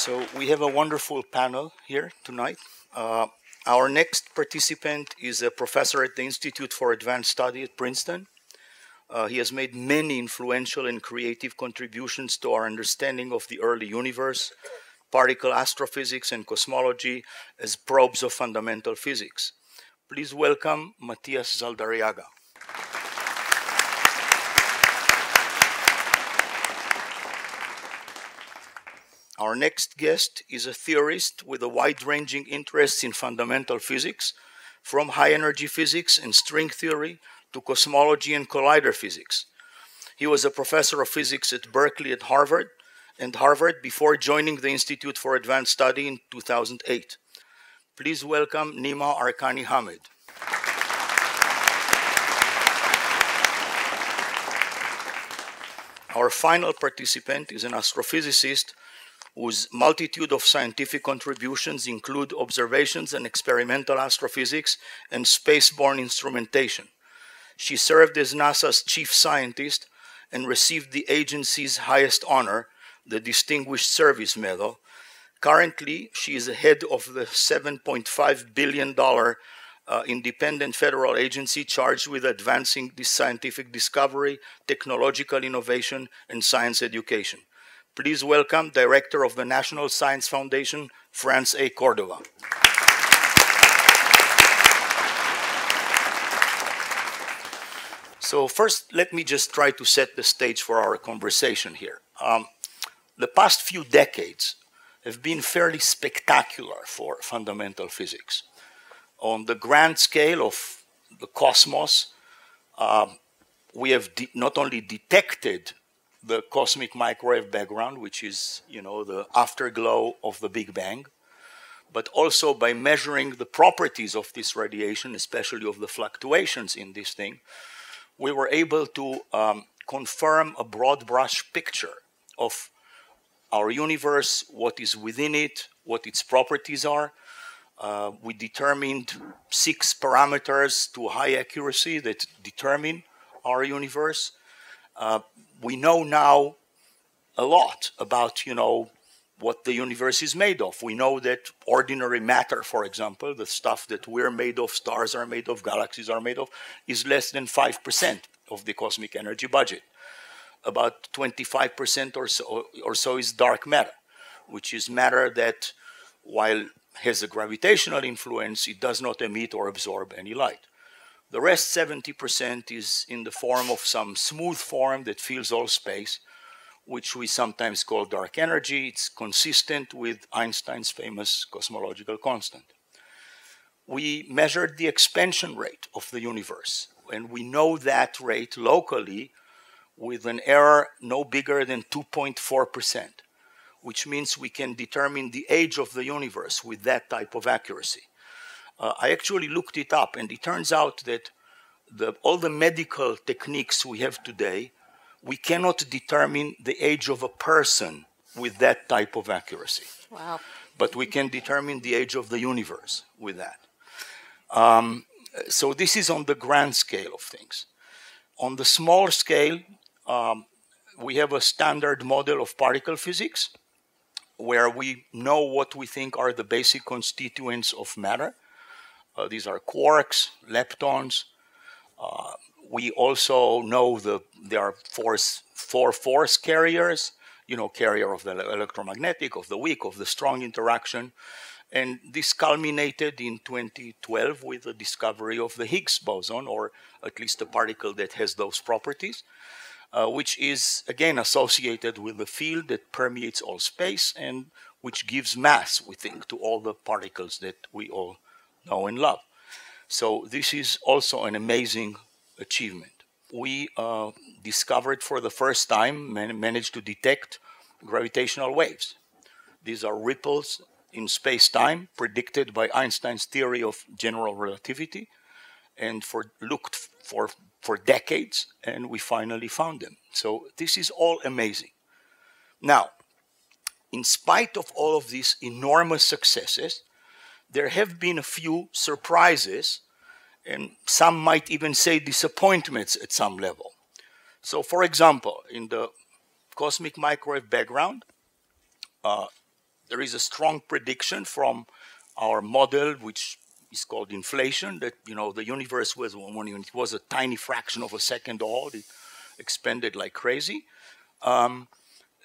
So we have a wonderful panel here tonight. Uh, our next participant is a professor at the Institute for Advanced Study at Princeton. Uh, he has made many influential and creative contributions to our understanding of the early universe, particle astrophysics, and cosmology as probes of fundamental physics. Please welcome Matias Zaldarriaga. Our next guest is a theorist with a wide ranging interest in fundamental physics, from high energy physics and string theory to cosmology and collider physics. He was a professor of physics at Berkeley at Harvard and Harvard before joining the Institute for Advanced Study in 2008. Please welcome Nima Arkani Hamed. Our final participant is an astrophysicist whose multitude of scientific contributions include observations and experimental astrophysics and spaceborne instrumentation. She served as NASA's chief scientist and received the agency's highest honor, the Distinguished Service Medal. Currently, she is the head of the $7.5 billion uh, independent federal agency charged with advancing this scientific discovery, technological innovation, and science education. Please welcome Director of the National Science Foundation, France A. Cordova. So first, let me just try to set the stage for our conversation here. Um, the past few decades have been fairly spectacular for fundamental physics. On the grand scale of the cosmos, um, we have not only detected the cosmic microwave background, which is, you know, the afterglow of the Big Bang, but also by measuring the properties of this radiation, especially of the fluctuations in this thing, we were able to um, confirm a broad brush picture of our universe, what is within it, what its properties are. Uh, we determined six parameters to high accuracy that determine our universe. Uh, we know now a lot about, you know, what the universe is made of. We know that ordinary matter, for example, the stuff that we're made of, stars are made of, galaxies are made of, is less than 5% of the cosmic energy budget. About 25% or so, or so is dark matter, which is matter that, while has a gravitational influence, it does not emit or absorb any light. The rest 70% is in the form of some smooth form that fills all space, which we sometimes call dark energy. It's consistent with Einstein's famous cosmological constant. We measured the expansion rate of the universe, and we know that rate locally with an error no bigger than 2.4%, which means we can determine the age of the universe with that type of accuracy. Uh, I actually looked it up, and it turns out that the, all the medical techniques we have today, we cannot determine the age of a person with that type of accuracy. Wow. But we can determine the age of the universe with that. Um, so this is on the grand scale of things. On the small scale, um, we have a standard model of particle physics where we know what we think are the basic constituents of matter. Uh, these are quarks, leptons. Uh, we also know the there are force, four force carriers, you know, carrier of the electromagnetic, of the weak, of the strong interaction. And this culminated in 2012 with the discovery of the Higgs boson, or at least a particle that has those properties, uh, which is again associated with the field that permeates all space and which gives mass, we think, to all the particles that we all know and love. So this is also an amazing achievement. We uh, discovered for the first time, man managed to detect gravitational waves. These are ripples in space-time predicted by Einstein's theory of general relativity and for looked for for decades and we finally found them. So this is all amazing. Now, in spite of all of these enormous successes, there have been a few surprises, and some might even say disappointments at some level. So, for example, in the cosmic microwave background, uh, there is a strong prediction from our model, which is called inflation, that you know the universe was when it was a tiny fraction of a second old, it expanded like crazy. Um,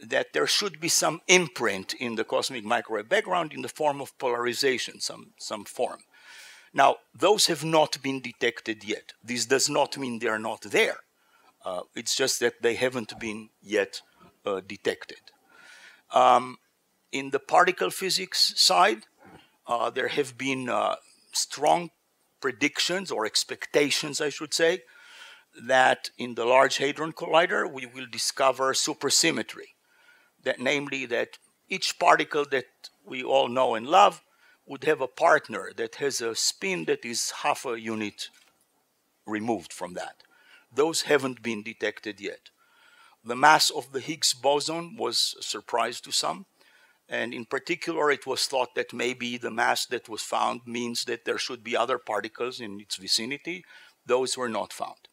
that there should be some imprint in the cosmic microwave background in the form of polarization, some some form. Now, those have not been detected yet. This does not mean they are not there. Uh, it's just that they haven't been yet uh, detected. Um, in the particle physics side, uh, there have been uh, strong predictions or expectations, I should say, that in the Large Hadron Collider we will discover supersymmetry. That namely that each particle that we all know and love would have a partner that has a spin that is half a unit removed from that. Those haven't been detected yet. The mass of the Higgs boson was a surprise to some. And in particular, it was thought that maybe the mass that was found means that there should be other particles in its vicinity. Those were not found.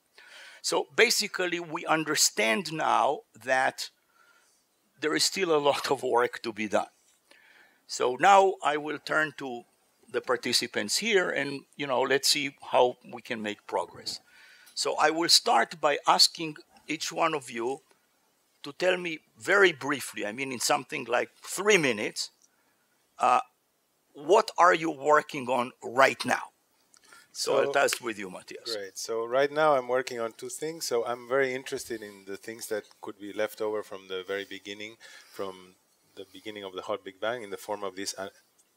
So basically, we understand now that there is still a lot of work to be done. So now I will turn to the participants here and you know let's see how we can make progress. So I will start by asking each one of you to tell me very briefly, I mean in something like three minutes, uh, what are you working on right now? So, so I'll start with you, Matias. Great. So right now I'm working on two things. So I'm very interested in the things that could be left over from the very beginning, from the beginning of the hot Big Bang in the form of these uh,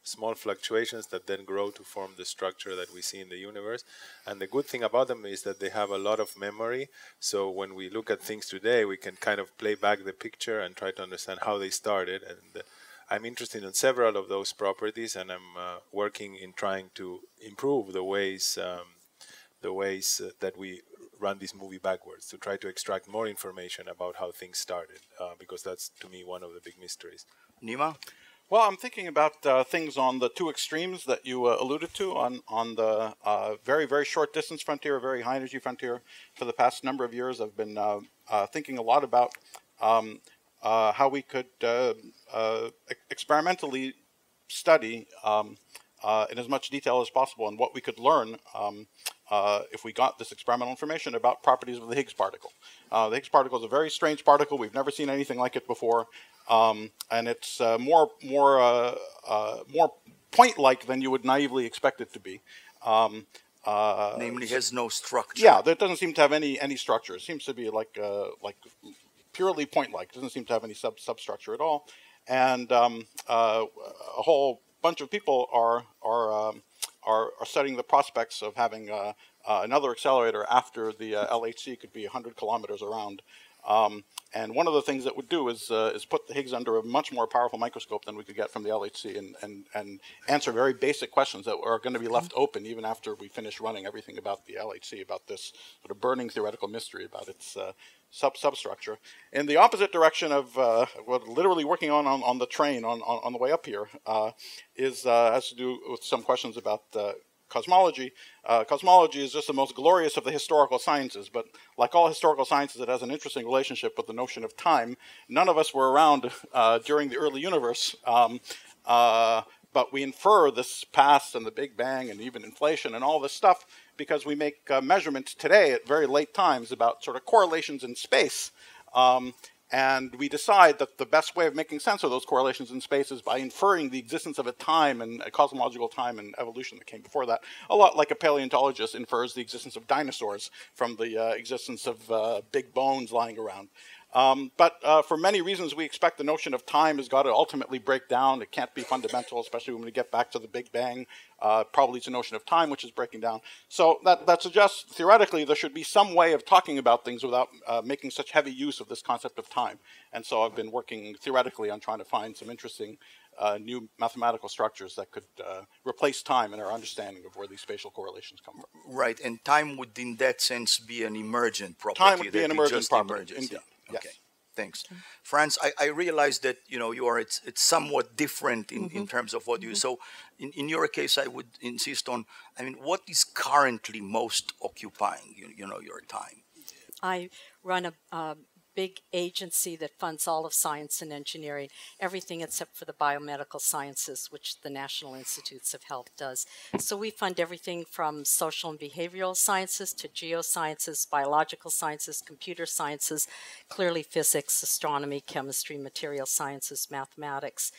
small fluctuations that then grow to form the structure that we see in the universe. And the good thing about them is that they have a lot of memory. So when we look at things today, we can kind of play back the picture and try to understand how they started. And uh, I'm interested in several of those properties, and I'm uh, working in trying to improve the ways um, the ways uh, that we run this movie backwards to try to extract more information about how things started, uh, because that's to me one of the big mysteries. Nima. Well, I'm thinking about uh, things on the two extremes that you uh, alluded to on on the uh, very very short distance frontier, very high energy frontier. For the past number of years, I've been uh, uh, thinking a lot about um, uh, how we could experimentally study um, in as much detail as possible and what we could learn um, if we got this experimental information about properties of the Higgs particle. the Higgs particle is a very strange particle. We've never seen anything like it before. Um, and it's uh, more more uh, uh, more point-like than you would naively expect it to be. Um, uh, Namely, has no structure. Yeah, there doesn't seem to have any any structure. It seems to be like uh, like purely point-like. Doesn't seem to have any sub substructure at all. And um, uh, a whole bunch of people are are um, are, are, studying the prospects of having another accelerator after the LHC could be 100 kilometers around. Um, and one of the things that would do is, uh, is put the Higgs under a much more powerful microscope than we could get from the LHC and, and, and answer very basic questions that are going to be left open even after we finish running everything about the LHC, about this sort of burning theoretical mystery about its uh, sub substructure. In the opposite direction of uh, what literally working on, on, on the train on, on, on the way up here uh, is uh, has to do with some questions about uh, cosmology. Uh, cosmology is just the most glorious of the historical sciences, but like all historical sciences, it has an interesting relationship with the notion of time. None of us were around uh, during the early universe, um, but we infer this past and the Big Bang and even inflation and all this stuff because we make uh, measurements today at very late times about sort of correlations in space. Um, and we decide that the best way of making sense of those correlations in space is by inferring the existence of a time and a cosmological time and evolution that came before that. A lot like a paleontologist infers the existence of dinosaurs from the uh, existence of uh, big bones lying around. Um, but uh, for many reasons, we expect the notion of time has got to ultimately break down. It can't be fundamental, especially when we get back to the Big Bang. Uh, probably it's a notion of time which is breaking down. So that, that suggests theoretically there should be some way of talking about things without uh, making such heavy use of this concept of time. And so I've been working theoretically on trying to find some interesting uh, new mathematical structures that could uh, replace time in our understanding of where these spatial correlations come from. Right, and time would, in that sense, be an emergent property. Time would be an emergent property. Emerges. Indeed. Yeah. Okay. Yes. Thanks, okay. France. I, I realize that you know you are it's it's somewhat different in, mm-hmm. in terms of what you. Mm-hmm. So in, in your case, I would insist on. I mean, what is currently most occupying you, you know your time? I run a big agency that funds all of science and engineering, everything except for the biomedical sciences, which the National Institutes of Health does. So we fund everything from social and behavioral sciences to geosciences, biological sciences, computer sciences, clearly physics, astronomy, chemistry, material sciences, mathematics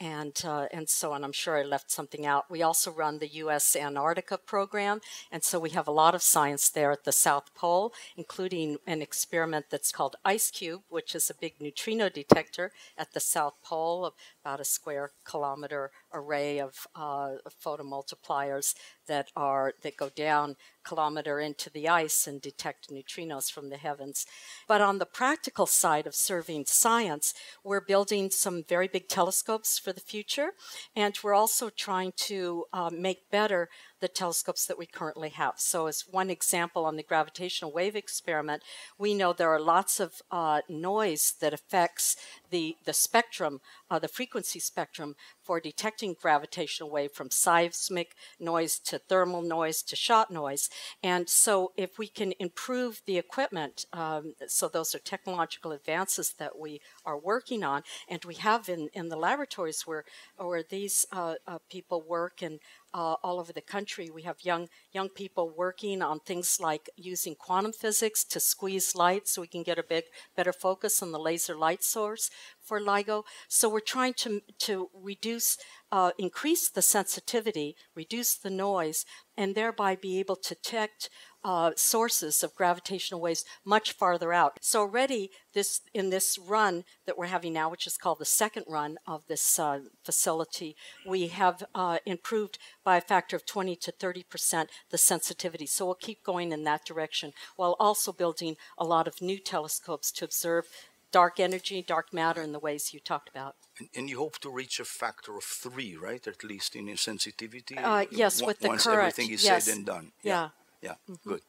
and uh, and so on. I'm sure I left something out. We also run the U.S. Antarctica program, and so we have a lot of science there at the South Pole, including an experiment that's called IceCube, which is a big neutrino detector at the South Pole, about a square kilometer array of uh, photomultipliers that are that go down kilometer into the ice and detect neutrinos from the heavens. But on the practical side of serving science, we're building some very big telescopes for the future, and we're also trying to uh, make better the telescopes that we currently have. So, as one example on the gravitational wave experiment, we know there are lots of uh, noise that affects the, the spectrum, uh, the frequency spectrum for detecting gravitational wave from seismic noise to thermal noise to shot noise. And so, if we can improve the equipment, um, so those are technological advances that we are working on, and we have in, in the laboratories where, where these uh, uh people work and uh, all over the country. We have young young people working on things like using quantum physics to squeeze light so we can get a big better focus on the laser light source for LIGO. So we're trying to to reduce, uh, increase the sensitivity, reduce the noise, and thereby be able to detect uh, sources of gravitational waves much farther out. So already this in this run that we're having now, which is called the second run of this uh, facility, we have uh, improved by a factor of 20 to 30 percent the sensitivity. So we'll keep going in that direction while also building a lot of new telescopes to observe dark energy, dark matter in the ways you talked about. And, and, you hope to reach a factor of three, right? At least in sensitivity. Uh, yes, with the once current. everything is yes. said and done. Yeah. Yeah. Yeah. Mm-hmm. Good.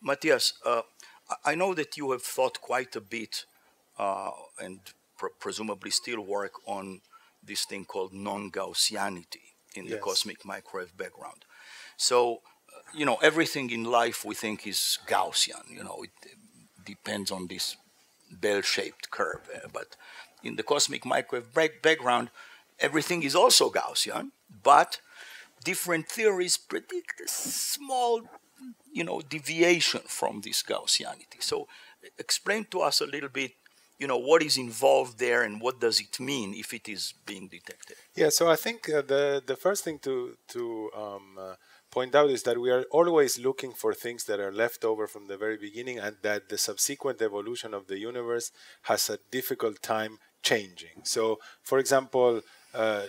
Matias, uh, I know that you have thought quite a bit uh, and pr- presumably still work on this thing called non-Gaussianity in yes. the cosmic microwave background. So, uh, you know, everything in life we think is Gaussian. You know, it depends on this bell-shaped curve. Uh, but in the cosmic microwave background, everything is also Gaussian, but different theories predict a small, you know, deviation from this Gaussianity. So explain to us a little bit, you know, what is involved there and what does it mean if it is being detected? Yeah, so I think uh, the the first thing to to um, uh, point out is that we are always looking for things that are left over from the very beginning and that the subsequent evolution of the universe has a difficult time changing. So, for example,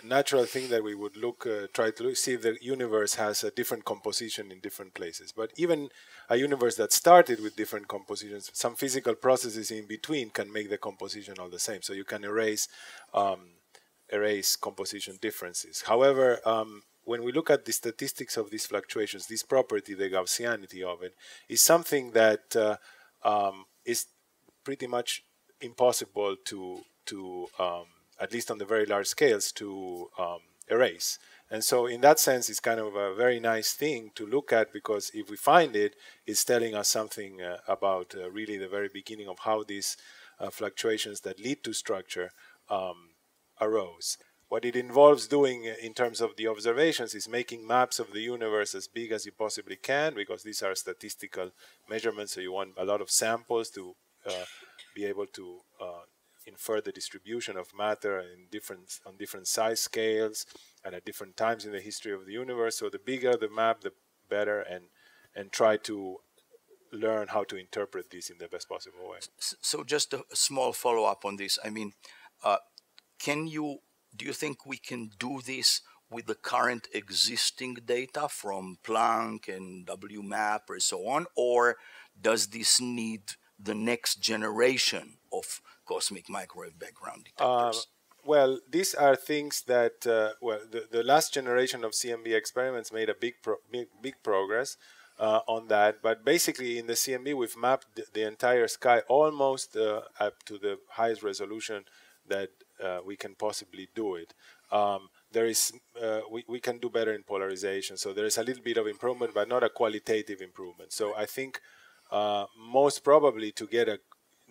natural thing that we would look, uh, try to look, see if the universe has a different composition in different places. But even a universe that started with different compositions, some physical processes in between can make the composition all the same. So you can erase um, erase composition differences. However, um, when we look at the statistics of these fluctuations, this property, the Gaussianity of it, is something that uh, um, is pretty much impossible to, to um, at least on the very large scales, to um, erase. And so, in that sense, it's kind of a very nice thing to look at because if we find it, it's telling us something uh, about uh, really the very beginning of how these uh, fluctuations that lead to structure um, arose. What it involves doing in terms of the observations is making maps of the universe as big as you possibly can, because these are statistical measurements, so you want a lot of samples to uh, be able to infer the distribution of matter in different on different size scales and at different times in the history of the universe. So the bigger the map, the better, and and try to learn how to interpret this in the best possible way. So just a small follow up on this. I mean, uh, can you do you think we can do this with the current existing data from Planck and WMAP or so on, or does this need the next generation of cosmic microwave background detectors? Uh, well, these are things that uh, well, the, the last generation of CMB experiments made a big pro big, big progress uh, on that. But basically, in the CMB, we've mapped the, the entire sky almost uh, up to the highest resolution that uh, we can possibly do it. Um, there is uh, we, we can do better in polarization, so there is a little bit of improvement, but not a qualitative improvement. So I think uh, most probably to get a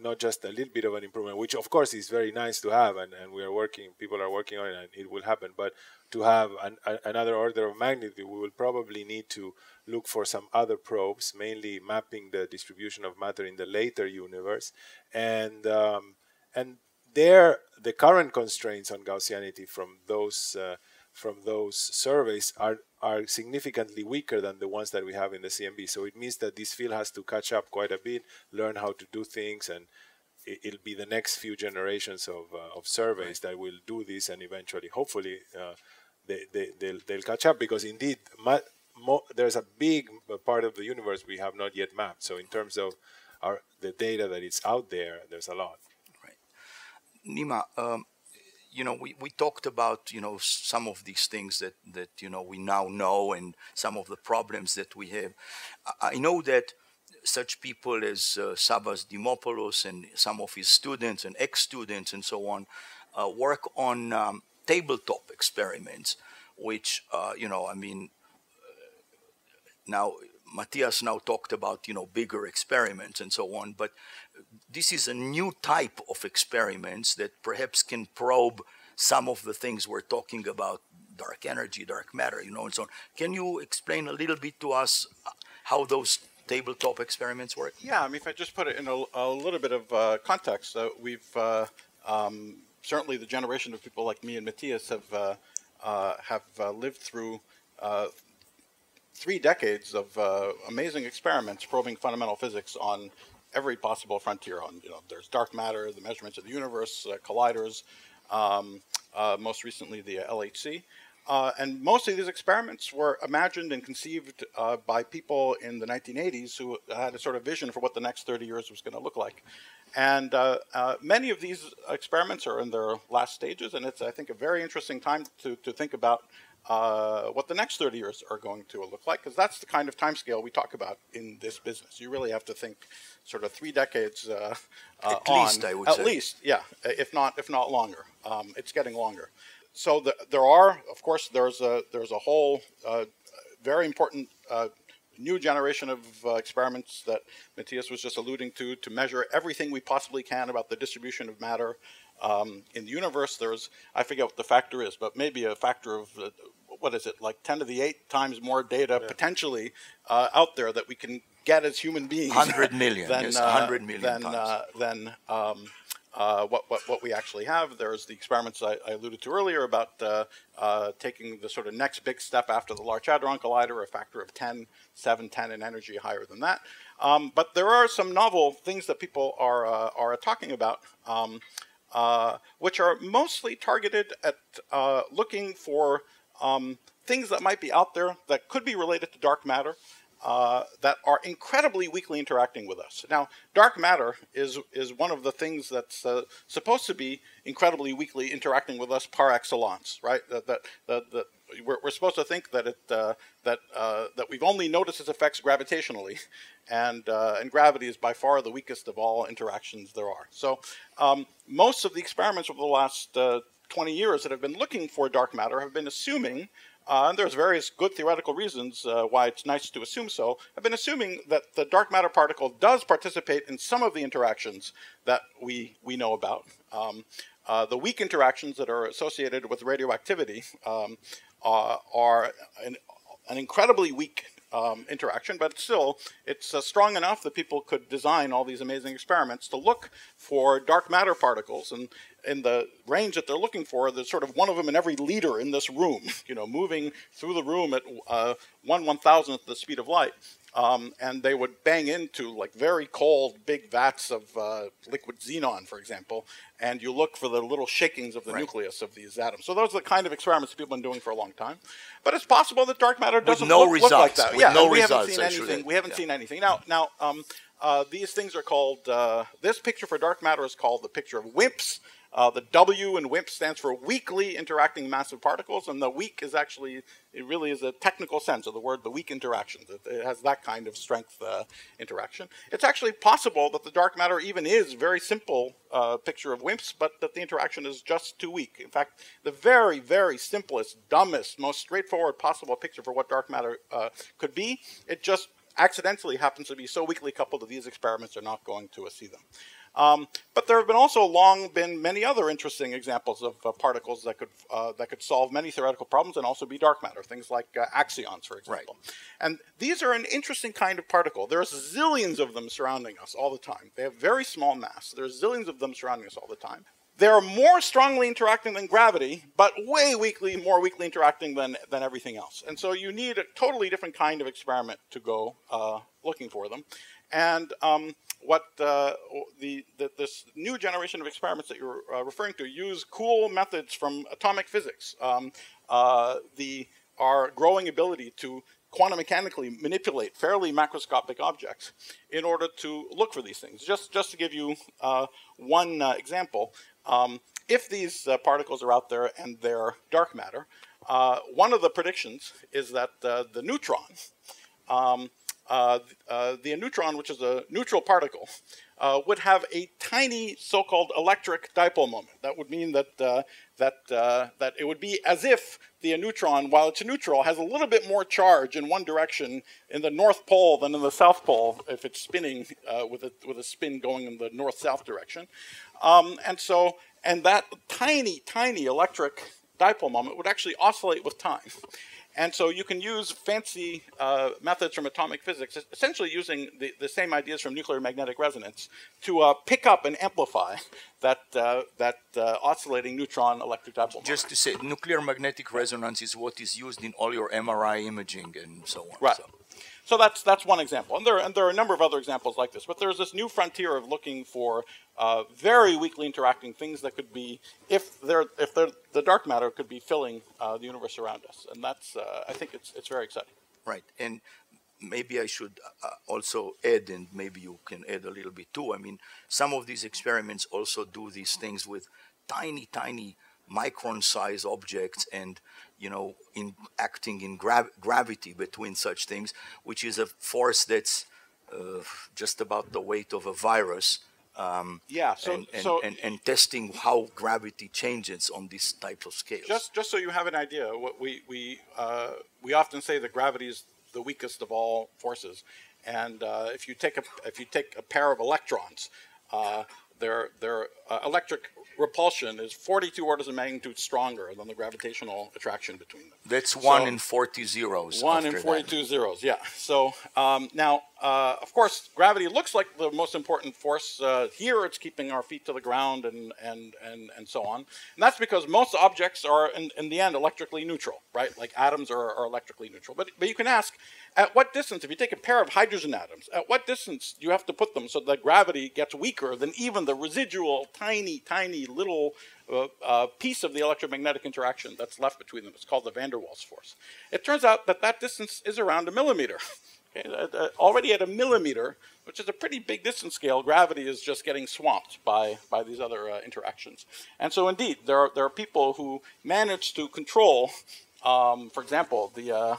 not just a little bit of an improvement, which of course is very nice to have, and, and we are working, people are working on it, and it will happen. But to have an, a, another order of magnitude, we will probably need to look for some other probes, mainly mapping the distribution of matter in the later universe, and um, and there the current constraints on Gaussianity from those uh, from those surveys are are significantly weaker than the ones that we have in the CMB. So it means that this field has to catch up quite a bit, learn how to do things, and it'll be the next few generations of, uh, of surveys that will do this, and eventually, hopefully, uh, they, they, they'll, they'll catch up because indeed, there's a big part of the universe we have not yet mapped. So in terms of our, the data that is out there, there's a lot. Right. Nima, um, you know, we, we talked about, you know, some of these things that, that, you know, we now know and some of the problems that we have. I, I know that such people as uh, Savvas Dimopoulos and some of his students and ex-students and so on uh, work on um, tabletop experiments, which, uh, you know, I mean, now Matias now talked about, you know, bigger experiments and so on, but this is a new type of experiments that perhaps can probe some of the things we're talking about, dark energy, dark matter, you know, and so on. Can you explain a little bit to us how those tabletop experiments work? Yeah, I mean, if I just put it in a, a little bit of uh, context, uh, we've uh, um, certainly the generation of people like me and Matias have uh, uh, have uh, lived through three decades of amazing experiments probing fundamental physics on every possible frontier. On you know, there's dark matter, the measurements of the universe, uh, colliders, um, uh, most recently the LHC. Uh, and most of these experiments were imagined and conceived uh, by people in the 1980s who had a sort of vision for what the next 30 years was going to look like. And uh, uh, many of these experiments are in their last stages, and it's, I think, a very interesting time to, to think about uh, what the next 30 years are going to look like, because that's the kind of timescale we talk about in this business. You really have to think sort of three decades uh, uh, at on, least, I would at say. least, yeah, if not if not longer. Um, it's getting longer. So the, there are, of course, there's a there's a whole uh, very important uh, new generation of uh, experiments that Matias was just alluding to to measure everything we possibly can about the distribution of matter um, in the universe. There's I forget what the factor is, but maybe a factor of uh, what is it like 10 to the 8 times more data yeah. potentially uh, out there that we can get as human beings 100 million than, yes, 100 million than, uh, than um, uh, what, what, what we actually have. There's the experiments I, I alluded to earlier about uh, uh, taking the sort of next big step after the Large Hadron Collider, a factor of 10, 7, 10 in energy higher than that. Um, but there are some novel things that people are, uh, are talking about. Um, which are mostly targeted at looking for um, things that might be out there that could be related to dark matter uh, that are incredibly weakly interacting with us. Now, dark matter is is one of the things that's uh, supposed to be incredibly weakly interacting with us par excellence, right? That that, that, that we're, we're, supposed to think that it uh, that uh, that we've only noticed its effects gravitationally, and uh, and gravity is by far the weakest of all interactions there are. So um, most of the experiments over the last uh, 20 years that have been looking for dark matter have been assuming, uh, and there's various good theoretical reasons uh, why it's nice to assume so, have been assuming that the dark matter particle does participate in some of the interactions that we, we know about. Um, uh, the weak interactions that are associated with radioactivity um, uh, are an, an incredibly weak um, interaction, but still, it's uh, strong enough that people could design all these amazing experiments to look for dark matter particles. And in the range that they're looking for, there's sort of one of them in every liter in this room, you know, moving through the room at uh, one one thousandth the speed of light. Um, and they would bang into like very cold big vats of uh, liquid xenon, for example, and you look for the little shakings of the right. nucleus of these atoms. So those are the kind of experiments people have been doing for a long time. But it's possible that dark matter doesn't no look, results, look, like that. With yeah, no we results, haven't seen anything. We haven't yeah. seen anything. Now, now um, uh, these things are called. Uh, this picture for dark matter is called the picture of WIMPs. Uh, the W in WIMP stands for weakly interacting massive particles, and the weak is actually, it really is a technical sense of the word, the weak interactions. It, it has that kind of strength uh, interaction. It's actually possible that the dark matter even is very simple uh, picture of WIMPs, but that the interaction is just too weak. In fact, the very, very simplest, dumbest, most straightforward possible picture for what dark matter uh, could be, it just accidentally happens to be so weakly coupled that these experiments are not going to see them. Um, but there have been also long been many other interesting examples of uh, particles that could uh, that could solve many theoretical problems and also be dark matter. Things like uh, axions, for example. Right. And these are an interesting kind of particle. There's zillions of them surrounding us all the time. They have very small mass. There's zillions of them surrounding us all the time. They're more strongly interacting than gravity, but way weakly, more weakly interacting than, than everything else. And so you need a totally different kind of experiment to go uh, looking for them. And um, what uh, the, the, this new generation of experiments that you're uh, referring to use cool methods from atomic physics. Um, uh, the our growing ability to quantum mechanically manipulate fairly macroscopic objects in order to look for these things. Just just to give you uh, one uh, example, um, if these uh, particles are out there and they're dark matter, one of the predictions is that the neutron um, uh, uh, the neutron, which is a neutral particle, uh, would have a tiny so-called electric dipole moment. That would mean that uh, that that it would be as if the neutron, while it's neutral, has a little bit more charge in one direction in the north pole than in the south pole if it's spinning with a with a spin going in the north-south direction. Um, and so, and that tiny, tiny electric dipole moment would actually oscillate with time. And so you can use fancy uh, methods from atomic physics, essentially using the, the same ideas from nuclear magnetic resonance, to uh, pick up and amplify that, uh, that uh, oscillating neutron electric dipole. Just to say, nuclear magnetic resonance is what is used in all your MRI imaging and so on. Right. So. So that's that's one example, and there and there are a number of other examples like this. But there's this new frontier of looking for uh, very weakly interacting things that could be, if they're if they're the dark matter, could be filling uh, the universe around us, and that's uh, I think it's it's very exciting. Right, and maybe I should uh, also add, and maybe you can add a little bit too. I mean, some of these experiments also do these things with tiny, tiny micron size objects and you know in acting in gra- gravity between such things which is a force that's uh, just about the weight of a virus um, yeah so and, and, so and, and, testing how gravity changes on these types of scales just just so you have an idea what we we uh, we often say that gravity is the weakest of all forces. And uh, if you take a if you take a pair of electrons uh, their their uh, electric repulsion is 42 orders of magnitude stronger than the gravitational attraction between them. That's one so, in 40 zeros. One in 42 that. zeros, yeah. So um, now, uh, of course, gravity looks like the most important force. Uh, here it's keeping our feet to the ground and, and, and, and so on. And that's because most objects are, in, in the end, electrically neutral, right? Like atoms are, are electrically neutral. But, but you can ask, at what distance, if you take a pair of hydrogen atoms, at what distance do you have to put them so that gravity gets weaker than even the residual tiny, tiny little uh, uh, piece of the electromagnetic interaction that's left between them? It's called the van der Waals force. It turns out that that distance is around a millimeter. okay, uh, uh, already at a millimeter, which is a pretty big distance scale, gravity is just getting swamped by, by these other uh, interactions. And so indeed, there are, there are people who manage to control, um, for example, the uh,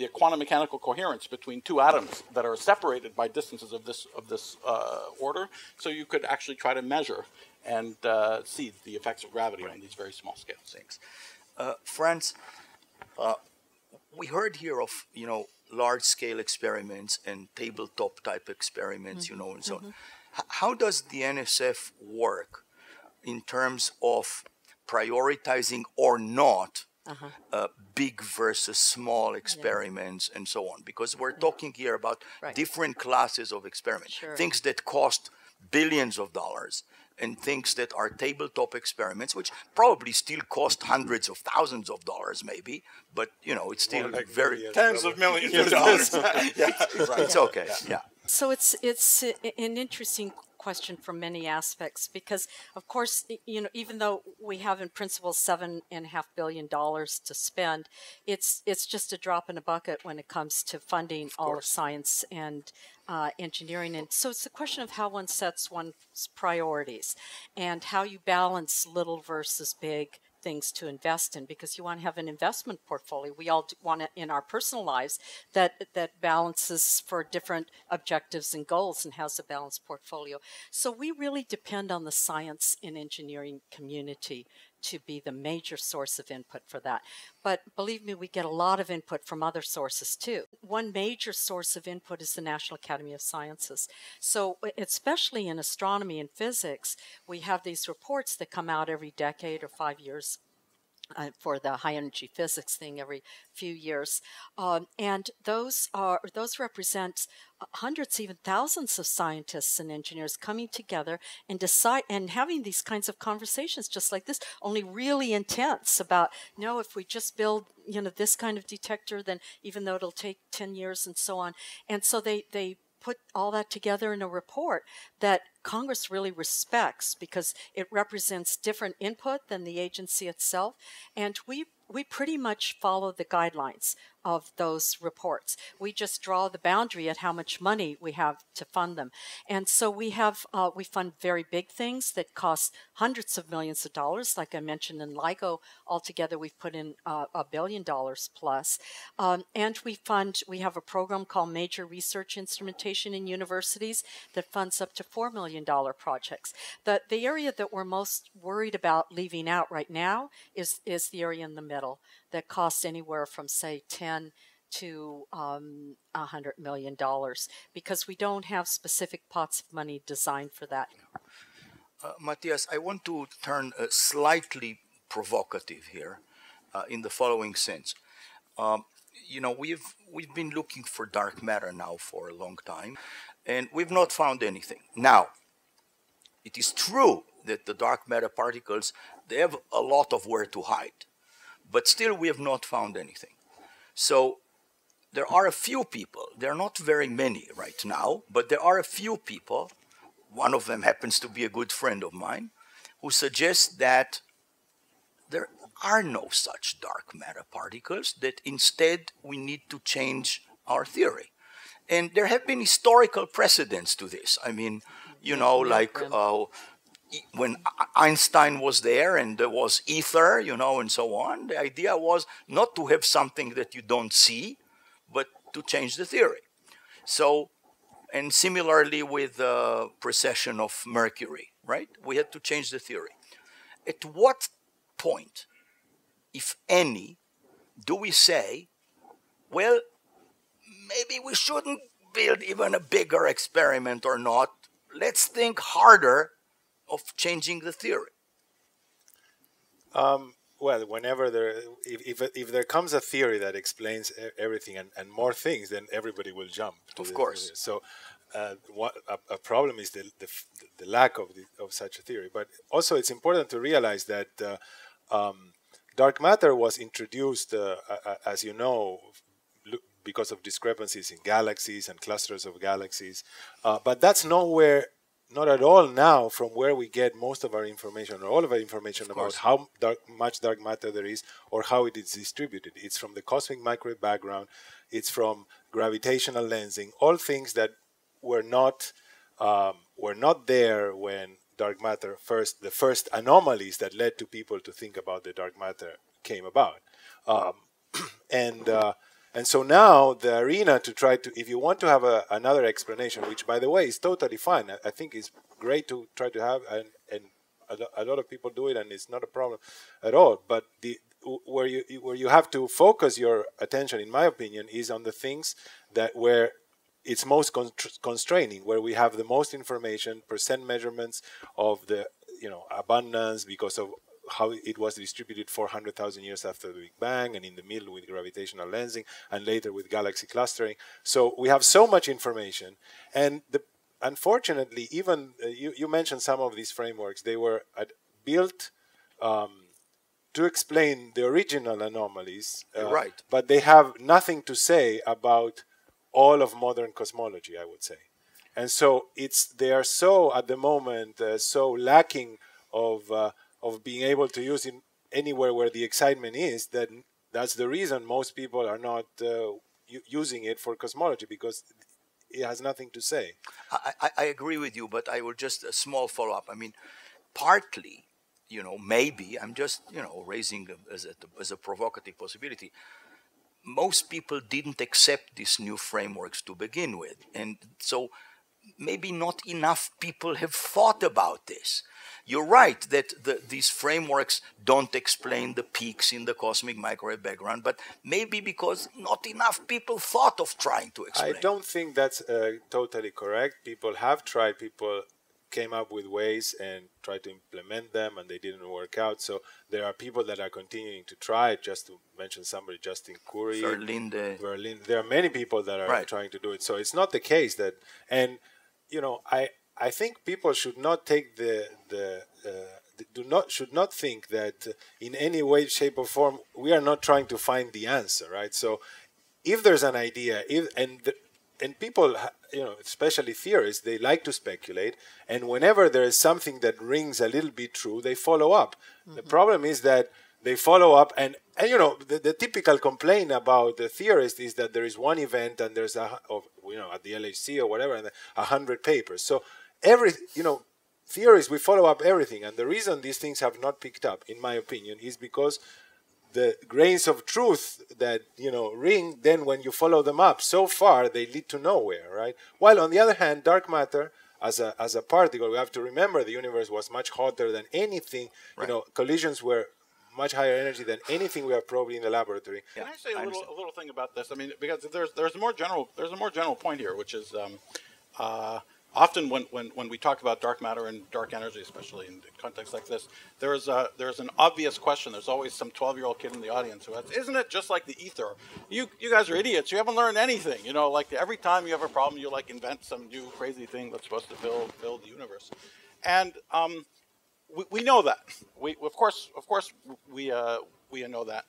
the quantum mechanical coherence between two atoms that are separated by distances of this of this uh, order. So you could actually try to measure and uh, see the effects of gravity right. on these very small scales. Thanks, uh, France. Uh, we heard here of you know large scale experiments and tabletop type experiments, mm-hmm. you know, and so mm-hmm. on. H- how does the NSF work in terms of prioritizing or not uh-huh. uh, big versus small experiments yeah. and so on because we're talking here about right. different classes of experiments sure. things that cost billions of dollars and things that are tabletop experiments which probably still cost hundreds of thousands of dollars maybe but you know it's still like very tens of millions of dollars yeah, right. it's okay yeah. yeah so it's it's an interesting question from many aspects because, of course, you know, even though we have in principle seven and a half billion dollars to spend, it's it's just a drop in a bucket when it comes to funding of all of science and uh, engineering. And so it's a question of how one sets one's priorities and how you balance little versus big things to invest in because you want to have an investment portfolio. We all want it in our personal lives that that balances for different objectives and goals and has a balanced portfolio. So we really depend on the science and engineering community to be the major source of input for that. But believe me, we get a lot of input from other sources too. One major source of input is the National Academy of Sciences. So, especially in astronomy and physics, we have these reports that come out every decade or five years uh, for the high energy physics thing every few years, um, and those are those represent uh, hundreds, even thousands of scientists and engineers coming together and decide and having these kinds of conversations just like this, only really intense about you know if we just build you know this kind of detector, then even though it'll take ten years and so on, and so they they put all that together in a report that Congress really respects because it represents different input than the agency itself. And we we pretty much follow the guidelines of those reports. We just draw the boundary at how much money we have to fund them. And so we have, uh, we fund very big things that cost hundreds of millions of dollars. Like I mentioned in LIGO, altogether we've put in uh, a billion dollars plus. Um, and we fund, we have a program called Major Research Instrumentation in Universities that funds up to $4 million projects. The, the area that we're most worried about leaving out right now is, is the area in the middle that costs anywhere from, say, 10 to um, $100 million because we don't have specific pots of money designed for that. Uh, Matias, I want to turn uh, slightly provocative here uh, in the following sense. Um, you know, we've we've been looking for dark matter now for a long time, and we've not found anything. Now, it is true that the dark matter particles they have a lot of where to hide. But still, we have not found anything. So there are a few people, there are not very many right now, but there are a few people, one of them happens to be a good friend of mine, who suggests that there are no such dark matter particles, that instead we need to change our theory. And there have been historical precedents to this. I mean, you know, like uh, when Einstein was there and there was ether, you know, and so on, the idea was not to have something that you don't see, but to change the theory. So, and similarly with the precession of Mercury, right? We had to change the theory. At what point, if any, do we say, well, maybe we shouldn't build even a bigger experiment or not? Let's think harder of changing the theory? Um, well, whenever there, if, if, if, there comes a theory that explains everything and, and more things, then everybody will jump. of course. So, uh, what a, a, problem is the, the, the lack of, the, of such a theory. But also, it's important to realize that uh, um, dark matter was introduced, uh, as you know, because of discrepancies in galaxies and clusters of galaxies. Uh, but that's nowhere not at all now from where we get most of our information or all of our information of about how dark, much dark matter there is or how it is distributed. It's from the cosmic microwave background, it's from gravitational lensing, all things that were not um, were not there when dark matter first the first anomalies that led to people to think about the dark matter came about. Um, and uh, and so now the arena to try to, if you want to have a, another explanation, which by the way is totally fine, I, I think it's great to try to have, and, and a, a, lot of people do it, and it's not a problem at all. But the where you where you have to focus your attention, in my opinion, is on the things that where it's most constraining, where we have the most information, percent measurements of the you know abundance because of how it was distributed 400,000 years after the Big Bang, and in the middle with gravitational lensing, and later with galaxy clustering. So we have so much information, and the, unfortunately, even uh, you, you, mentioned some of these frameworks. They were built um, to explain the original anomalies, uh, right? But they have nothing to say about all of modern cosmology. I would say and so it's they are so at the moment uh, so lacking of uh, of being able to use it anywhere where the excitement is, then that's the reason most people are not uh, using it for cosmology because it has nothing to say. I, I, I agree with you, but I will just a small follow up. I mean, partly, you know, maybe I'm just you know raising as a as a provocative possibility. Most people didn't accept these new frameworks to begin with, and so maybe not enough people have thought about this. You're right that the, these frameworks don't explain the peaks in the cosmic microwave background, but maybe because not enough people thought of trying to explain. I don't think that's uh, totally correct. People have tried. People came up with ways and tried to implement them and they didn't work out. So there are people that are continuing to try. Just to mention somebody, Justin Khoury, Verlinde. Verlinde. There are many people that are Right. trying to do it. So it's not the case that, and you know, I I think people should not take the the uh, do not should not think that in any way, shape, or form we are not trying to find the answer, right? So if there's an idea, if and the, and people, you know, especially theorists, they like to speculate, and whenever there is something that rings a little bit true, they follow up. The problem is that they follow up, and, and you know, the, the typical complaint about the theorist is that there is one event and there's a, of you know, at the LHC or whatever, and a hundred papers. So every, you know, theories we follow up everything, and the reason these things have not picked up, in my opinion, is because the grains of truth that you know ring then when you follow them up so far they lead to nowhere right? While on the other hand dark matter as a as a particle we have to remember the universe was much hotter than anything you know collisions were much higher energy than anything we have probed in the laboratory. Can I say a I little, a little thing about this? I mean, because there's there's a more general there's a more general point here, which is um, uh, often when, when, when we talk about dark matter and dark energy, especially in contexts like this, there is a there's an obvious question. There's always some 12 year old kid in the audience who asks, "Isn't it just like the ether? You you guys are idiots. You haven't learned anything. You know, like every time you have a problem, you like invent some new crazy thing that's supposed to fill fill the universe." And um, we, we know that. We of course of course we uh, we know that.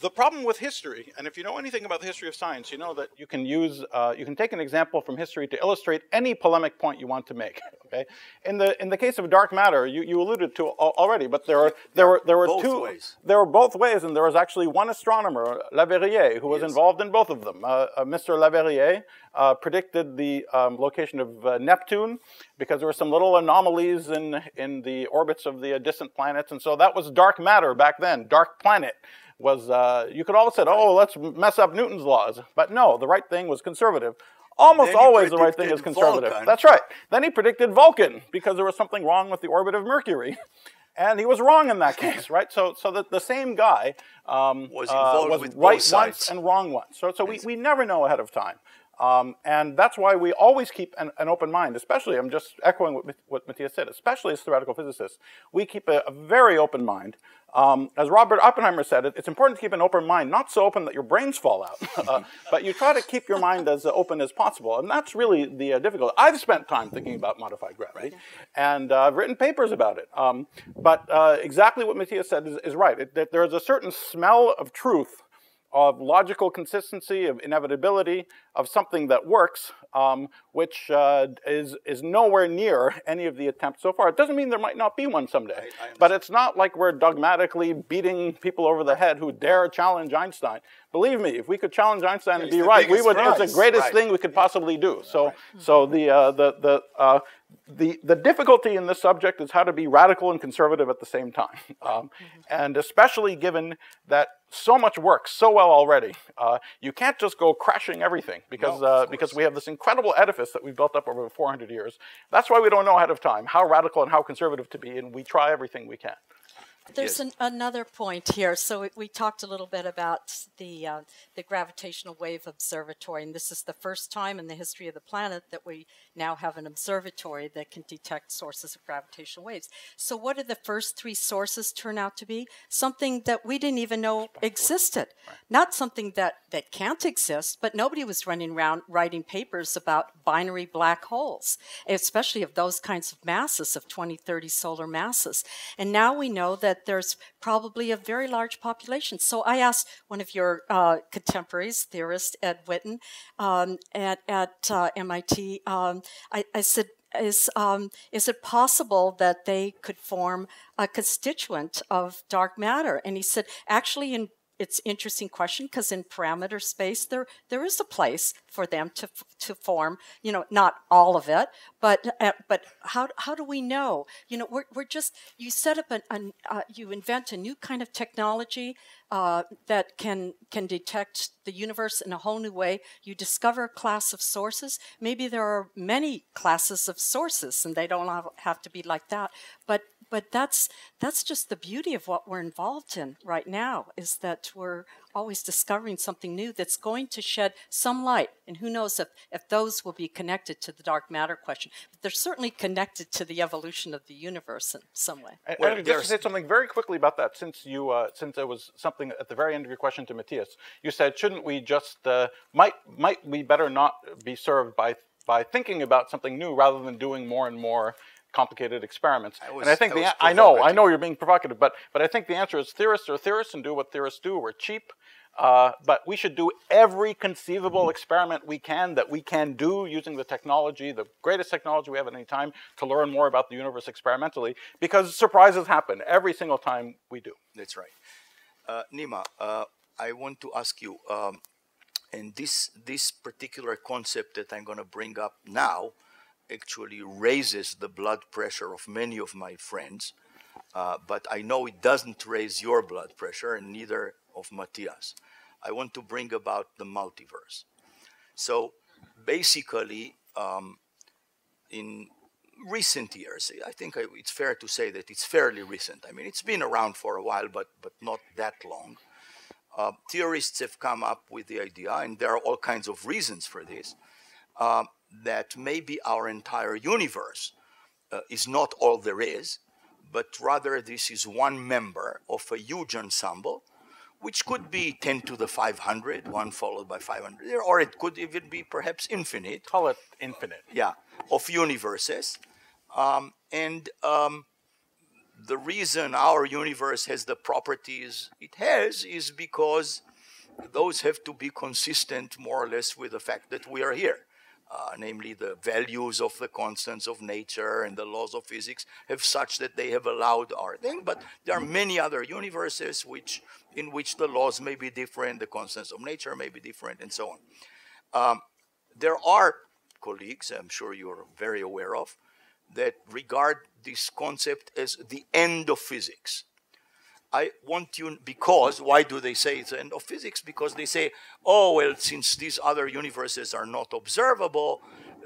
The problem with history, and if you know anything about the history of science, you know that you can use, uh, you can take an example from history to illustrate any polemic point you want to make. Okay, in the in the case of dark matter, you, you alluded to already, but there are there were there were Both two ways. there were both ways, and there was actually one astronomer, Leverrier, who was Yes. involved in both of them. Uh, uh, Mr. Leverrier uh, predicted the um, location of uh, Neptune because there were some little anomalies in in the orbits of the uh, distant planets, and so that was dark matter back then. Dark planet was uh, you could all have said, "Oh, let's mess up Newton's laws," but no, the right thing was conservative. Almost always the right thing is conservative. Vulcan. That's right. Then he predicted Vulcan because there was something wrong with the orbit of Mercury. And he was wrong in that case, right? So, so that the same guy um, Was uh, was right once and wrong once. So, so we, we never know ahead of time. Um, and that's why we always keep an, an open mind, especially, I'm just echoing what, what Matias said, especially as theoretical physicists. We keep a, a very open mind. Um, as Robert Oppenheimer said, it, it's important to keep an open mind, not so open that your brains fall out, uh, but you try to keep your mind as open as possible. And that's really the uh, difficult. I've spent time thinking about modified gravity, and uh, I've written papers about it. Um, but uh, exactly what Matias said is, is right. It, that there is a certain smell of truth of logical consistency, of inevitability, of something that works, um, which uh, is is nowhere near any of the attempts so far. It doesn't mean there might not be one someday, but it's not like we're dogmatically beating people over the head who dare challenge Einstein. Believe me, if we could challenge Einstein and be right, we would. It's the greatest Right. thing we could possibly do. So, so the uh, the the. Uh, the, the difficulty in this subject is how to be radical and conservative at the same time. Um, and especially given that so much works so well already, uh, you can't just go crashing everything because, No, uh, because we have this incredible edifice that we've built up over 400 years. That's why we don't know ahead of time how radical and how conservative to be, and we try everything we can. There's an, another point here. So we, we talked a little bit about the uh, the gravitational wave observatory, and this is the first time in the history of the planet that we now have an observatory that can detect sources of gravitational waves. So what did the first three sources turn out to be? Something that we didn't even know existed. Not something that that can't exist, but nobody was running around writing papers about binary black holes, especially of those kinds of masses of 20, 30 solar masses. And now we know that there's probably a very large population. So I asked one of your uh, contemporaries, theorist Ed Witten, um, at, at uh, MIT, um, I, I said, is um, is it possible that they could form a constituent of dark matter? And he said, actually, in it's interesting question because in parameter space there there is a place for them to to form. You know, not all of it, but uh, but how how do we know? You know, we're we're just you set up an, an uh, you invent a new kind of technology uh, that can can detect the universe in a whole new way. You discover a class of sources. Maybe there are many classes of sources, and they don't have to be like that. But but that's that's just the beauty of what we're involved in right now is that we're always discovering something new that's going to shed some light. And who knows if, if those will be connected to the dark matter question. But they're certainly connected to the evolution of the universe in some way. And, well, and just to say something very quickly about that since you uh, since there was something at the very end of your question to Matias. You said shouldn't we just uh, might might we better not be served by by thinking about something new rather than doing more and more complicated experiments. I was, and I think I the I know I know you're being provocative, but but I think the answer is theorists are theorists and do what theorists do. We're cheap. Uh, but we should do every conceivable experiment we can that we can do using the technology, the greatest technology we have at any time, to learn more about the universe experimentally, because surprises happen every single time we do. That's right. Uh, Nima, uh, I want to ask you, um, and this this particular concept that I'm going to bring up now actually raises the blood pressure of many of my friends, uh, but I know it doesn't raise your blood pressure, and neither of Matias. I want to bring about the multiverse. So basically, um, in recent years, I think it's fair to say that it's fairly recent. I mean, it's been around for a while, but, but not that long. Uh, theorists have come up with the idea, and there are all kinds of reasons for this, uh, that maybe our entire universe uh, is not all there is, but rather this is one member of a huge ensemble, which could be 10 to the 500, one followed by 500, or it could even be perhaps infinite. Call it infinite. Yeah, of universes. Um, and um, the reason our universe has the properties it has is because those have to be consistent more or less with the fact that we are here uh, namely the values of the constants of nature and the laws of physics, have such that they have allowed our thing. But there are many other universes which, in which the laws may be different, the constants of nature may be different, and so on. Um, there are colleagues, I'm sure you're very aware of, that regard this concept as the end of physics. I want you, because, why do they say it's the end of physics? Because they say, oh, well, since these other universes are not observable,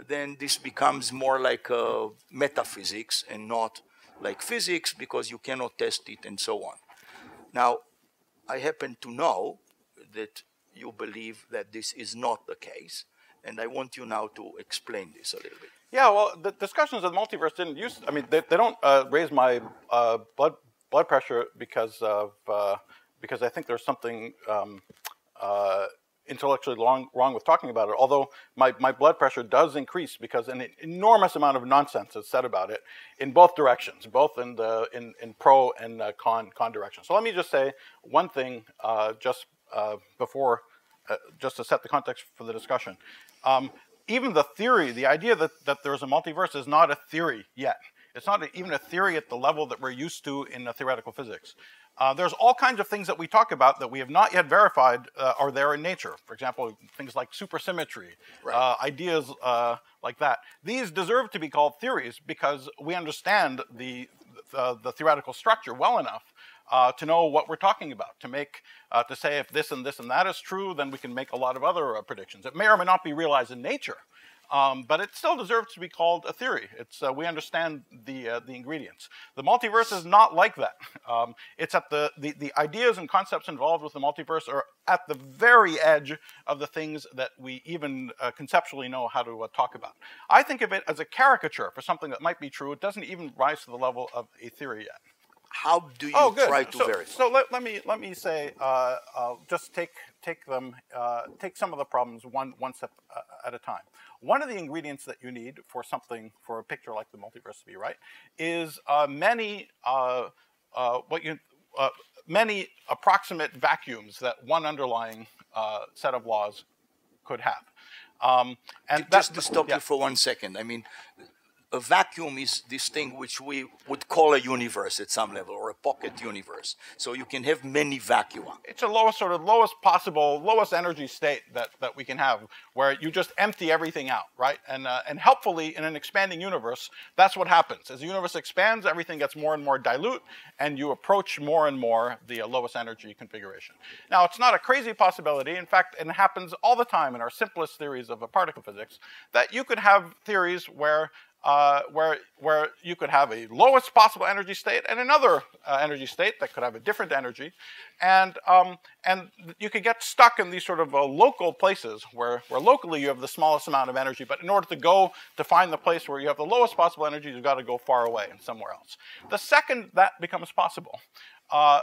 then this becomes more like uh, metaphysics and not like physics because you cannot test it and so on. Now, I happen to know that you believe that this is not the case, and I want you now to explain this a little bit. Yeah, well, the discussions of the multiverse didn't use, I mean, they, they don't uh, raise my uh, blood blood pressure because of uh, because I think there's something um, uh, intellectually wrong, wrong with talking about it. Although my, my blood pressure does increase because an enormous amount of nonsense is said about it in both directions, both in the in, in pro and uh, con con direction. So let me just say one thing uh, just uh, before, uh, just to set the context for the discussion. Um, even the theory, the idea that, that there's a multiverse is not a theory yet. It's not even a theory at the level that we're used to in theoretical physics. Uh, there's all kinds of things that we talk about that we have not yet verified uh, are there in nature. For example, things like supersymmetry, right. uh, ideas uh, like that. These deserve to be called theories because we understand the, the, the theoretical structure well enough uh, to know what we're talking about. To make, uh, to say if this and this and that is true, then we can make a lot of other predictions. It may or may not be realized in nature, um, but it still deserves to be called a theory. It's, uh, we understand the, uh, the ingredients. The multiverse is not like that. Um, it's at the, the, the ideas and concepts involved with the multiverse are at the very edge of the things that we even uh, conceptually know how to uh, talk about. I think of it as a caricature for something that might be true. It doesn't even rise to the level of a theory yet. How do you oh, try to so, verify? So let, let me let me say, uh, uh, just take take them uh, take some of the problems one one step uh, at a time. One of the ingredients that you need for something, for a picture like the multiverse to be right, is uh, many, uh, uh, what you, uh, many approximate vacuums that one underlying uh, set of laws could have. Um, and just to stop yeah. you for one second, I mean, a vacuum is this thing which we would call a universe at some level or a pocket universe. So you can have many vacua. It's a lowest sort of lowest possible, lowest energy state that, that we can have where you just empty everything out, right? And, uh, and helpfully in an expanding universe, that's what happens. As the universe expands, everything gets more and more dilute and you approach more and more the uh, lowest energy configuration. Now, it's not a crazy possibility. In fact, it happens all the time in our simplest theories of particle physics that you could have theories where uh, where, where you could have a lowest possible energy state and another uh, energy state that could have a different energy. And, um, and you could get stuck in these sort of uh, local places where, where locally you have the smallest amount of energy, but in order to go to find the place where you have the lowest possible energy, you've got to go far away and somewhere else. The second that becomes possible, uh,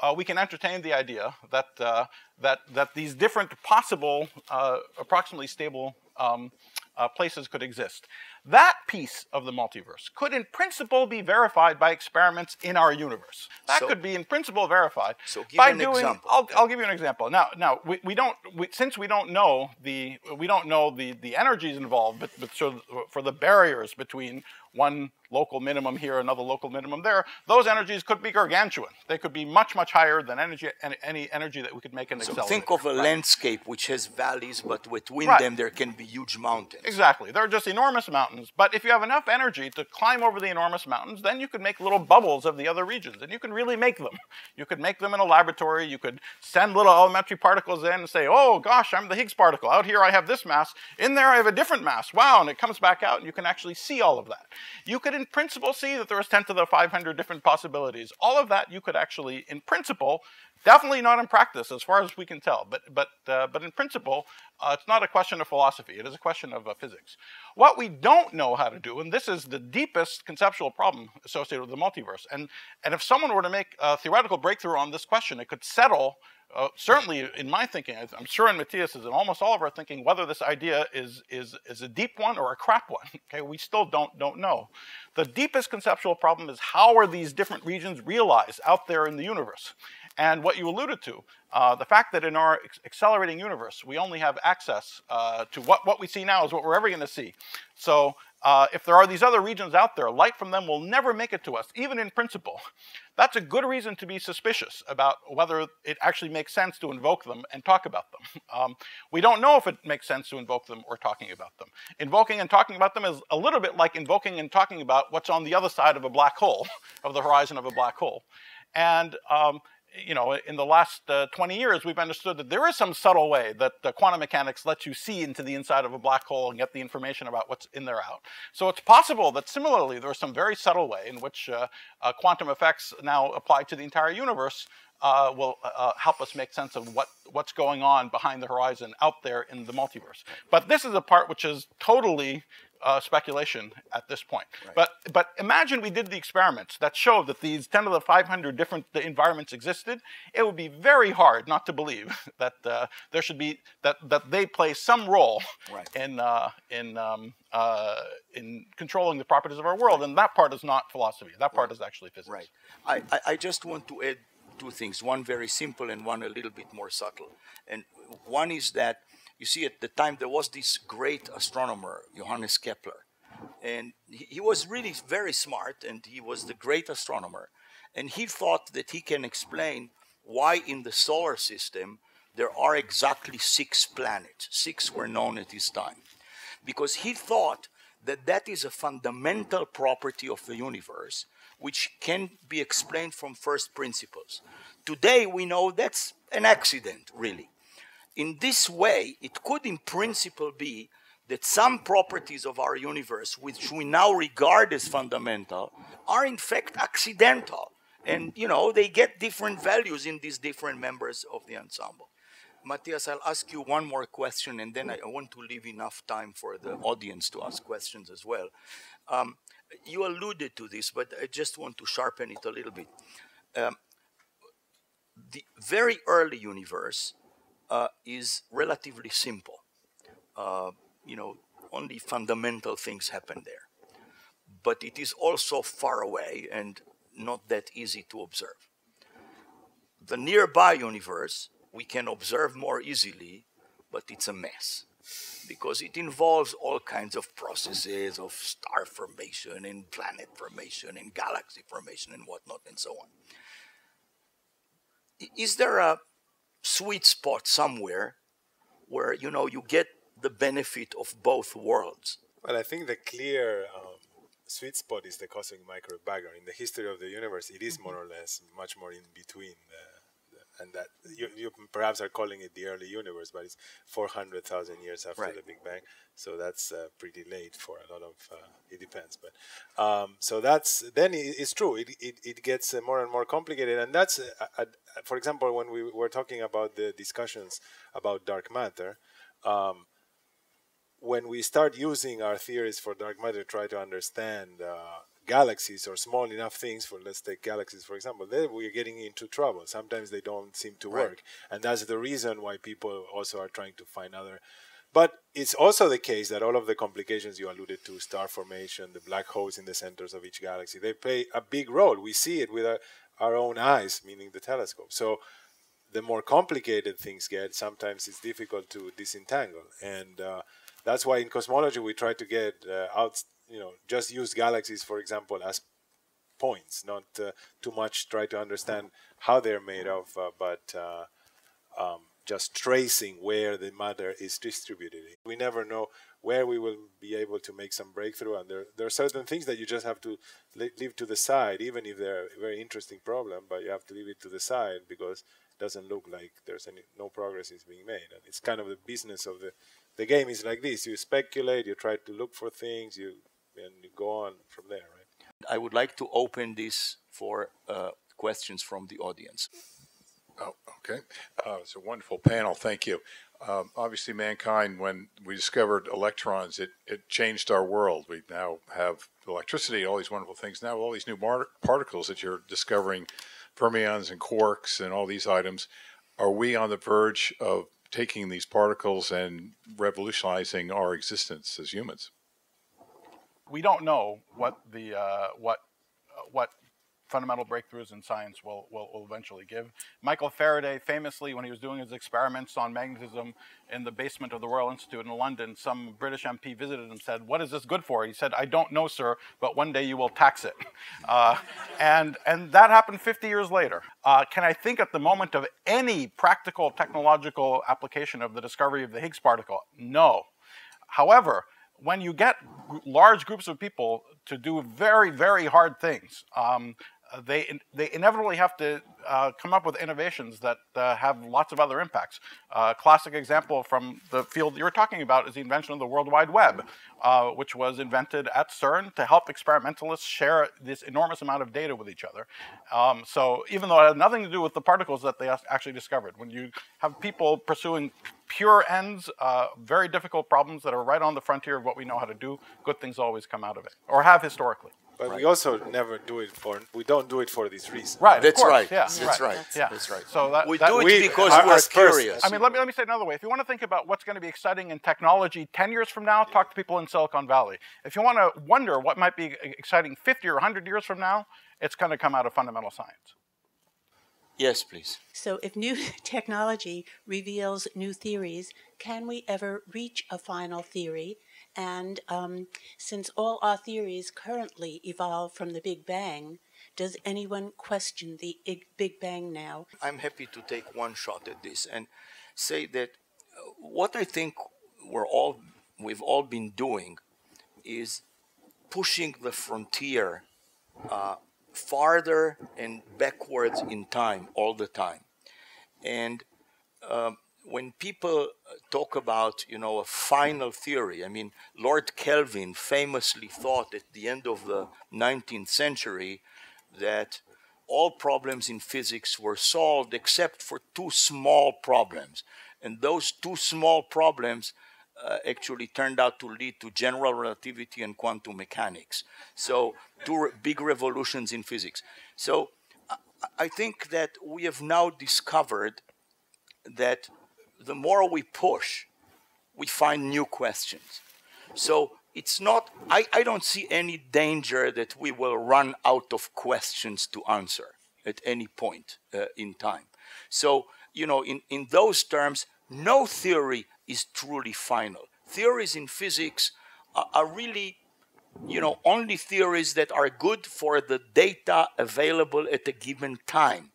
uh, we can entertain the idea that, uh, that, that these different possible, uh, approximately stable um, uh, places could exist. That piece of the multiverse could in principle be verified by experiments in our universe. That so, could be in principle verified so give by an doing, example. I'll, I'll, give you an example. Now, now we, we don't, we, since we don't know the, we don't know the, the energies involved, but, but so for the barriers between one local minimum here, another local minimum there, those energies could be gargantuan. They could be much, much higher than energy, any energy that we could make in so accelerator. think of a right. landscape which has valleys, but between right. them there can be huge mountains. Exactly. They're just enormous mountains. But if you have enough energy to climb over the enormous mountains, then you could make little bubbles of the other regions, and you can really make them. You could make them in a laboratory. You could send little elementary particles in and say, oh, gosh, I'm the Higgs particle. Out here I have this mass. In there I have a different mass. Wow, and it comes back out, and you can actually see all of that. You could, in principle, see that there is 10 to the 500 different possibilities. All of that you could actually, in principle, definitely not in practice as far as we can tell, but, but, uh, but in principle, uh, it's not a question of philosophy, it is a question of uh, physics. What we don't know how to do, and this is the deepest conceptual problem associated with the multiverse, and, and if someone were to make a theoretical breakthrough on this question, it could settle uh, certainly in my thinking, I'm sure in Matias's and almost all of our thinking, whether this idea is, is, is a deep one or a crap one. Okay, we still don't, don't know. The deepest conceptual problem is how are these different regions realized out there in the universe? And what you alluded to, uh, the fact that in our accelerating universe, we only have access uh, to what, what we see now is what we're ever going to see. So uh, if there are these other regions out there, light from them will never make it to us, even in principle. That's a good reason to be suspicious about whether it actually makes sense to invoke them and talk about them. Um, we don't know if it makes sense to invoke them or talking about them. Invoking and talking about them is a little bit like invoking and talking about what's on the other side of a black hole, of the horizon of a black hole. And um, you know, in the last uh, 20 years, we've understood that there is some subtle way that uh, quantum mechanics lets you see into the inside of a black hole and get the information about what's in there out. So it's possible that similarly, there's some very subtle way in which uh, uh quantum effects now applied to the entire universe uh, will uh, help us make sense of what, what's going on behind the horizon out there in the multiverse. But this is a part which is totally uh, speculation at this point. Right. But but imagine we did the experiments that showed that these 10 to the 500 different environments existed. It would be very hard not to believe that uh, there should be that that they play some role right. in uh, in um, uh, in controlling the properties of our world. Right. And that part is not philosophy. That part is actually physics. Right. I, I, I just want to add two things. One very simple and one a little bit more subtle. And one is that you see, at the time, there was this great astronomer, Johannes Kepler. And he, was really very smart, and he was the great astronomer. And he thought that he can explain why in the solar system there are exactly six planets. Six were known at his time. Because he thought that that is a fundamental property of the universe which can be explained from first principles. Today we know that's an accident, really. In this way, it could in principle be that some properties of our universe, which we now regard as fundamental, are in fact accidental. And, you know, they get different values in these different members of the ensemble. Matias, I'll ask you one more question, and then I want to leave enough time for the audience to ask questions as well. Um, you alluded to this, but I just want to sharpen it a little bit. Um, the very early universe uh, is relatively simple. Uh, you know, only fundamental things happen there. But it is also far away and not that easy to observe. The nearby universe we can observe more easily, but it's a mess. because it involves all kinds of processes of star formation and planet formation and galaxy formation and whatnot and so on. Is there a sweet spot somewhere where you know you get the benefit of both worlds? Well, I think the clear um, sweet spot is the cosmic microwave background. In the history of the universe, it is more or less much more in between the and that you, you perhaps are calling it the early universe, but it's 400,000 years after right. the Big Bang. So that's uh, pretty late for a lot of. Uh, it depends, but um, so that's then it, it's true. It it, it gets uh, more and more complicated, and that's uh, for example when we were talking about the discussions about dark matter. Um, when we start using our theories for dark matter to try to understand uh, galaxies or small enough things for let's take galaxies for example then we're getting into trouble. Sometimes they don't seem to work and that's the reason why people also are trying to find other but it's also the case that all of the complications you alluded to star formation the black holes in the centers of each galaxy they play a big role. We see it with our, our own eyes meaning the telescope. So the more complicated things get sometimes it's difficult to disentangle and uh, that's why in cosmology we try to get uh, out you know just use galaxies for example as points not uh, too much try to understand how they're made of uh, but uh, um, just tracing where the matter is distributed. We never know where we will be able to make some breakthrough and there, there are certain things that you just have to leave to the side even if they're a very interesting problem but you have to leave it to the side because it doesn't look like there's any no progress is being made. And it's kind of the business of the the game is like this. You speculate you try to look for things you and you go on from there, right? I would like to open this for uh, questions from the audience. Oh, okay. Uh, it's a wonderful panel. Thank you. Um, obviously, mankind, when we discovered electrons, it, it changed our world. We now have electricity, all these wonderful things. Now, all these new mar- particles that you're discovering, fermions and quarks and all these items, are we on the verge of taking these particles and revolutionizing our existence as humans? We don't know what the uh, what uh, what fundamental breakthroughs in science will, will, will, eventually give. Michael Faraday famously, when he was doing his experiments on magnetism in the basement of the Royal Institute in London, some British MP visited him and said, what is this good for? He said, I don't know, sir, but one day you will tax it. Uh, and, and that happened 50 years later. Uh, can I think at the moment of any practical technological application of the discovery of the Higgs particle? No. However, when you get large groups of people to do very, very hard things, um, they, they inevitably have to uh, come up with innovations that uh, have lots of other impacts. A uh, classic example from the field you were talking about is the invention of the World Wide Web, uh, which was invented at CERN to help experimentalists share this enormous amount of data with each other. Um, so even though it had nothing to do with the particles that they actually discovered, when you have people pursuing pure ends, uh, very difficult problems that are right on the frontier of what we know how to do, good things always come out of it, or have historically. But right. we also never do it for we don't do it for this reason. Right. That's right. Yeah. That's right. right. Yeah. That's right. So that, we that, do it we, because we're curious. I mean, let me let me say another way. If you want to think about what's going to be exciting in technology 10 years from now, talk to people in Silicon Valley. If you want to wonder what might be exciting 50 or 100 years from now, it's going to come out of fundamental science. Yes, please. So, if new technology reveals new theories, can we ever reach a final theory and um, since all our theories currently evolve from the Big Bang, does anyone question the Big Bang now? I'm happy to take one shot at this and say that uh, what I think we're all we've all been doing is pushing the frontier uh, farther and backwards in time all the time, and um, when people talk about, you know, a final theory, I mean, Lord Kelvin famously thought at the end of the 19th century that all problems in physics were solved except for two small problems. And those two small problems uh, actually turned out to lead to general relativity and quantum mechanics. So, two re big revolutions in physics. So, I, I think that we have now discovered that the more we push, we find new questions. So it's not, I, I don't see any danger that we will run out of questions to answer at any point uh, in time. So, you know, in, in those terms, no theory is truly final. Theories in physics are, are really, you know, only theories that are good for the data available at a given time.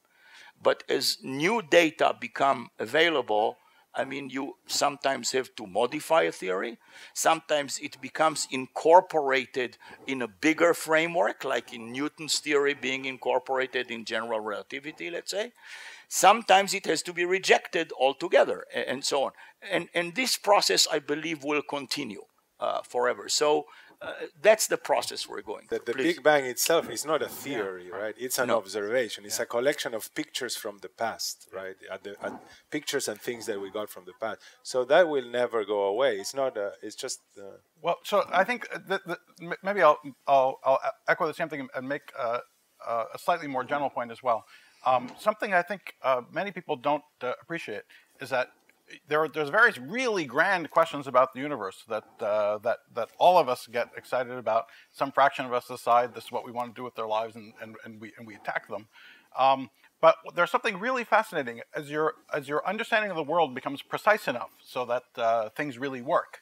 But as new data become available, I mean, you sometimes have to modify a theory. Sometimes it becomes incorporated in a bigger framework, like in Newton's theory being incorporated in general relativity, let's say. Sometimes it has to be rejected altogether, and so on. And, and this process, I believe, will continue uh, forever. So uh, that's the process we're going the, through. the Big Bang itself is not a theory, right? It's an No. observation. It's a collection of pictures from the past, right? At the, at pictures and things that we got from the past. So that will never go away. It's not. A, it's just. Uh, Well, so I think that, that maybe I'll, I'll, I'll echo the same thing and make uh, uh, a slightly more general point as well. Um, something I think uh, many people don't uh, appreciate is that there are, there's various really grand questions about the universe that, uh, that, that all of us get excited about. Some fraction of us decide this is what we want to do with their lives and, and, and, we, and we attack them. Um, but there's something really fascinating as your, as your understanding of the world becomes precise enough so that uh, things really work.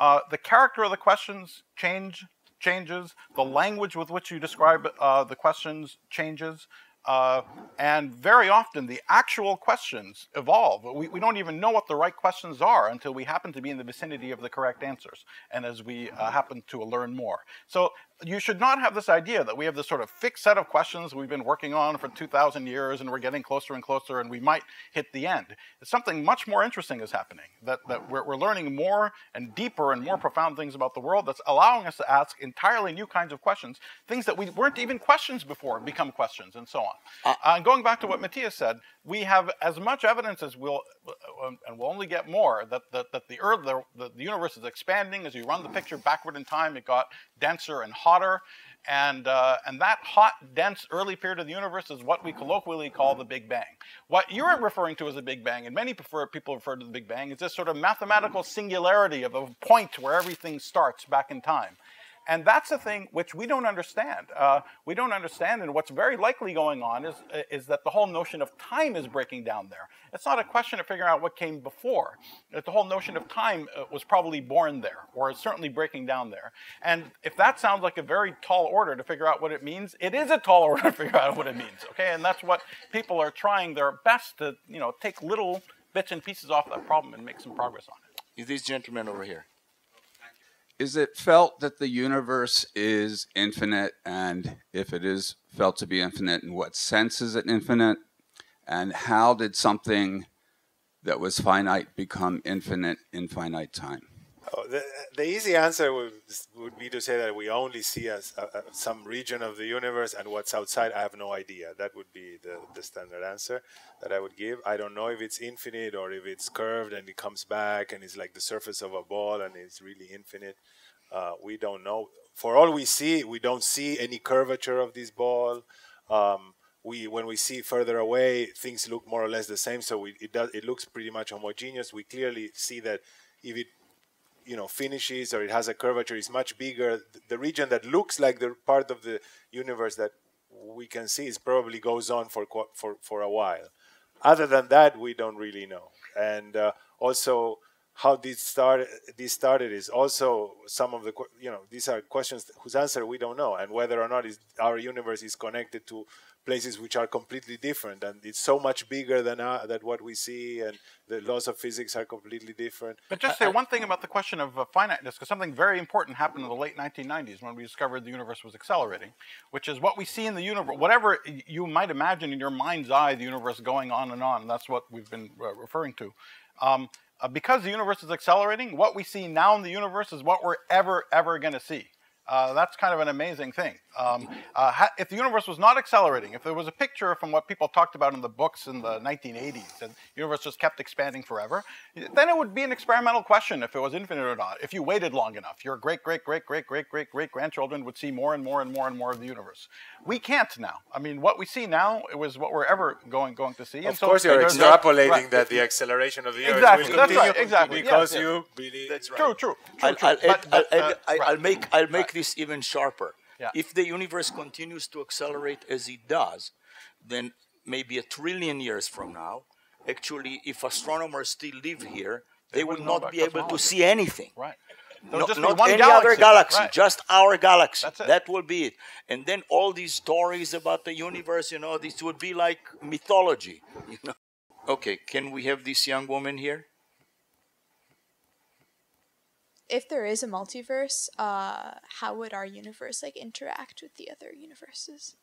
Uh, the character of the questions change changes. The language with which you describe uh, the questions changes. Uh, and very often the actual questions evolve. We, we don't even know what the right questions are until we happen to be in the vicinity of the correct answers and as we uh, happen to learn more. So you should not have this idea that we have this sort of fixed set of questions we've been working on for 2,000 years and we're getting closer and closer and we might hit the end. It's Something much more interesting is happening, that, that we're, we're learning more and deeper and more profound things about the world that's allowing us to ask entirely new kinds of questions, things that we weren't even questions before become questions and so on. Uh, and going back to what Matias said, we have as much evidence as we'll, uh, and we'll only get more, that, that, that the Earth, the, the, the universe is expanding. As you run the picture backward in time, it got denser and hotter. And, uh, and that hot, dense early period of the universe is what we colloquially call the Big Bang. What you're referring to as the Big Bang, and many prefer, people refer to the Big Bang, is this sort of mathematical singularity of a point where everything starts back in time. And that's the thing which we don't understand. Uh, we don't understand, and what's very likely going on is, is that the whole notion of time is breaking down there. It's not a question of figuring out what came before. That the whole notion of time uh, was probably born there, or is certainly breaking down there. And if that sounds like a very tall order to figure out what it means, it is a tall order to figure out what it means. Okay, and that's what people are trying their best to, you know, take little bits and pieces off that problem and make some progress on it. Is this gentleman over here? Is it felt that the universe is infinite? And if it is felt to be infinite, in what sense is it infinite? And how did something that was finite become infinite in finite time? Oh, the, the easy answer would, would be to say that we only see as uh, uh, some region of the universe and what's outside, I have no idea. That would be the, the standard answer that I would give. I don't know if it's infinite or if it's curved and it comes back and it's like the surface of a ball and it's really infinite. Uh, we don't know. For all we see, we don't see any curvature of this ball. Um, we, when we see further away, things look more or less the same. So we, it does. It looks pretty much homogeneous. We clearly see that if it you know finishes or it has a curvature is much bigger. The region that looks like the part of the universe that we can see is probably goes on for for for a while. Other than that we don't really know. And uh, also how this started this started is also some of the you know these are questions whose answer we don't know and whether or not is our universe is connected to places which are completely different and it's so much bigger than uh, that what we see and the laws of physics are completely different But just say one thing about the question of uh, finiteness, because something very important happened in the late 1990s when we discovered the universe was accelerating, which is what we see in the universe. Whatever you might imagine in your mind's eye, the universe going on and on. That's what we've been uh, referring to. Um, Uh, because the universe is accelerating, what we see now in the universe is what we're ever, ever going to see. Uh, that's kind of an amazing thing. Um, uh, if the universe was not accelerating, if there was a picture from what people talked about in the books in the 1980s, and the universe just kept expanding forever, then it would be an experimental question if it was infinite or not. If you waited long enough, your great, great, great, great, great, great, great grandchildren would see more and more and more and more of the universe. We can't now. I mean, what we see now it was what we're ever going going to see. and of so course you're extrapolating right. that the acceleration of the universe Exactly, will that's continue right, exactly, because yes, yes. you believe That's right. True, true, true, I'll, true. I'll, But- add- but, I'll, uh, add- I- right. I'll make I'll make this even sharper. Yeah. If the universe continues to accelerate as it does, then maybe a trillion years from now, actually, if astronomers still live here, they, would wouldn't know not be able to see anything. Right. No, not one any galaxy. other galaxy, Right. just our galaxy. That will be it. And then all these stories about the universe, you know, this would be like mythology. You know. Okay, can we have this young woman here? If there is a multiverse, uh, how would our universe like interact with the other universes?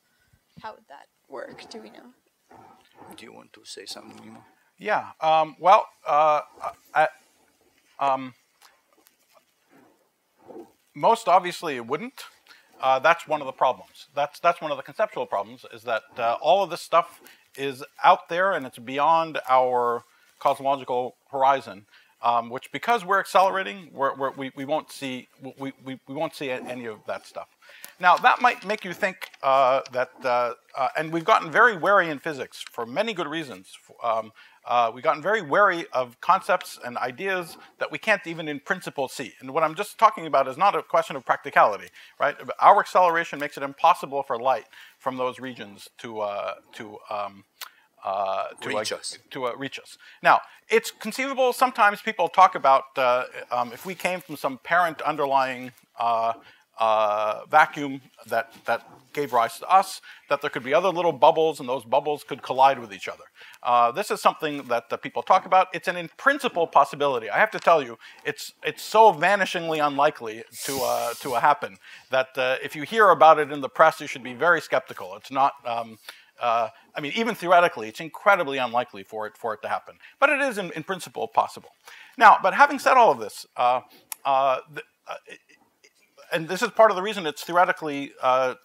How would that work? Do we know? Do you want to say something, Nima? Yeah. Um, well, uh, I, um, most obviously it wouldn't. Uh, that's one of the problems. That's that's one of the conceptual problems. Is that uh, all of this stuff is out there and it's beyond our cosmological horizon. Um, which, because we're accelerating, we're, we're, we we won't see we, we, we won't see any of that stuff. Now that might make you think uh, that, uh, uh, and we've gotten very wary in physics for many good reasons. Um, uh, we've gotten very wary of concepts and ideas that we can't even in principle see. And what I'm just talking about is not a question of practicality, right? Our acceleration makes it impossible for light from those regions to uh, to um, uh, to Reach uh, us. to uh, reach us. Now, it's conceivable. Sometimes people talk about uh, um, if we came from some parent underlying uh, uh, vacuum that that gave rise to us, that there could be other little bubbles, and those bubbles could collide with each other. Uh, this is something that uh, people talk about. It's an in principle possibility. I have to tell you, it's it's so vanishingly unlikely to uh, to happen that uh, if you hear about it in the press, you should be very skeptical. It's not. Um, uh, I mean, even theoretically, it's incredibly unlikely for it for it to happen. But it is, in, in principle, possible. Now, but having said all of this, uh, uh, the, uh, and this is part of the reason it's theoretically uh,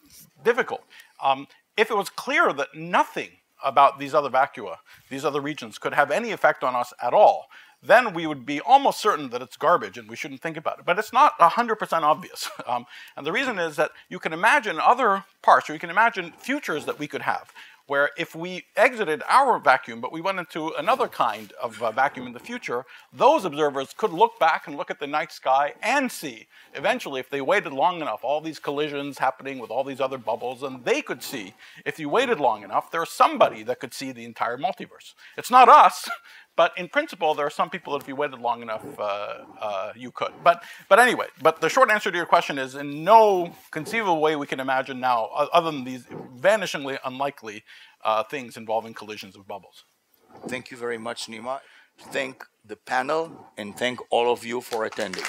difficult. Um, if it was clear that nothing about these other vacua, these other regions, could have any effect on us at all, then we would be almost certain that it's garbage and we shouldn't think about it. But it's not 100% obvious. Um, and the reason is that you can imagine other parts, or you can imagine futures that we could have, where if we exited our vacuum, but we went into another kind of uh, vacuum in the future, those observers could look back and look at the night sky and see, eventually, if they waited long enough, all these collisions happening with all these other bubbles, and they could see, if you waited long enough, there's somebody that could see the entire multiverse. It's not us, but in principle, there are some people that if you waited long enough, uh, uh, you could. But, but anyway, but the short answer to your question is in no conceivable way we can imagine now, other than these vanishingly unlikely uh, things involving collisions of bubbles. Thank you very much, Nima. Thank the panel and thank all of you for attending.